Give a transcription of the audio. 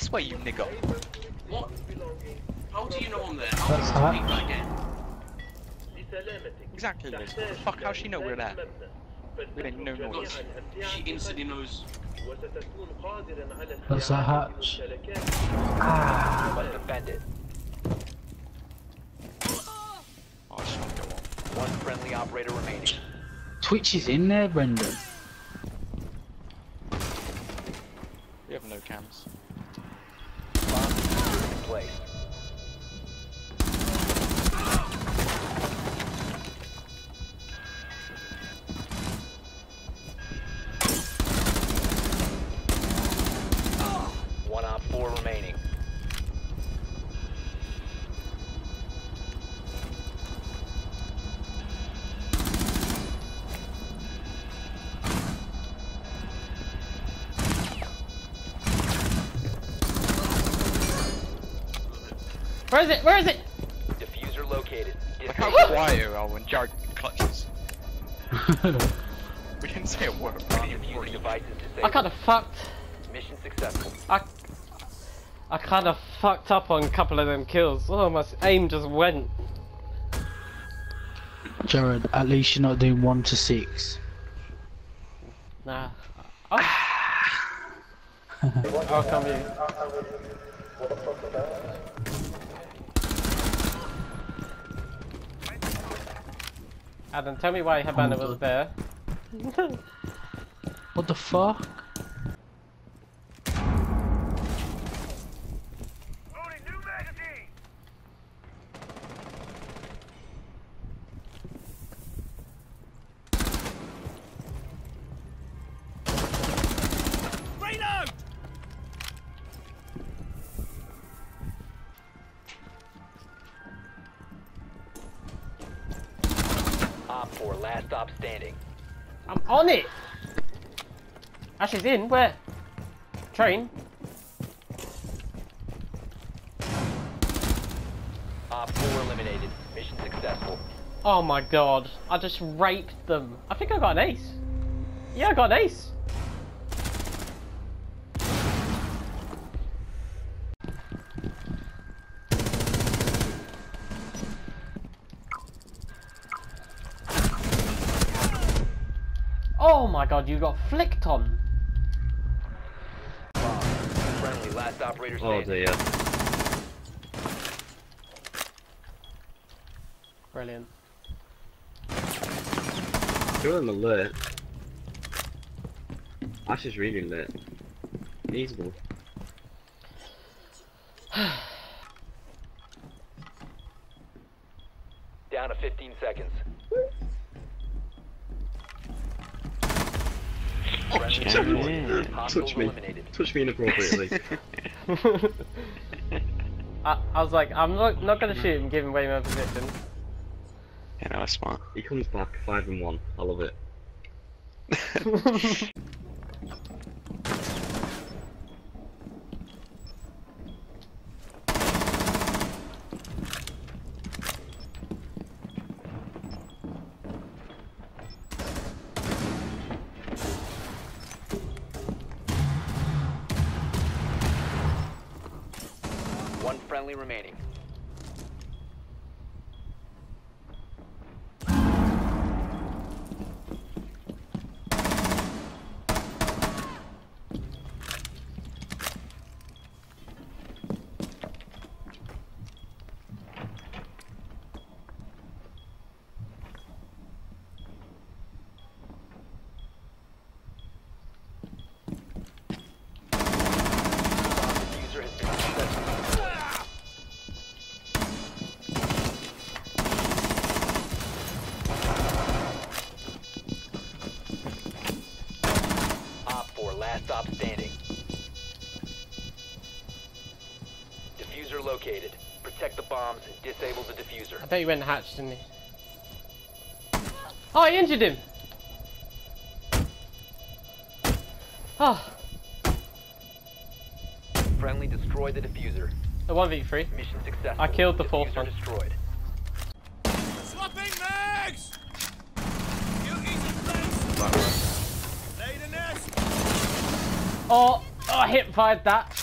this way, you nigger. What? How do you know I'm there? How That's do you hot. that again? Exactly, Liz. What the fuck? How's she know we're there? We didn't know Look, noise. she instantly knows. That's a hatch. Must defend it. Ah. Oh, I just want go on. One friendly operator remaining. Twitch is in there, Brendan. We have no cams. Place. Where is it? Where is it? Diffuser located. Look how Disable. quiet you are when Jarod clutches. We didn't say a word. We didn't diffusing breathe. device is I kind of fucked. Mission successful. I, I kind of fucked up on a couple of them kills. Oh, my aim just went. Jarod, at least you're not doing one to six. Nah. Oh. I'll come in. Adam, tell me why Habana Oh, was there. What the fuck? Op four, last stop standing. I'm on it! Ash is in, where? Train? Op four eliminated. Mission successful. Oh my god, I just raped them. I think I got an ace. Yeah, I got an ace. Oh my god, you got flicked on. Bomb. Friendly, last operator Oh dear. Brilliant. You're on the lit. Ash is really lit. Feasible. Down to 15 seconds. Friendly Hostiles Touch me. Touch me inappropriately. I, I was like, I'm not, not gonna shoot him, give him away my position. Yeah, no, that's smart. he comes back five and one. I love it. friendly remaining. Standing. Diffuser located. Protect the bombs and disable the diffuser. I bet he went hatched, didn't oh, he? Oh, I injured him! Oh, Friendly destroy the diffuser. a 1v3. Mission successful. I killed the fourth Diffuser one. destroyed. Oh, oh, I hip fired that.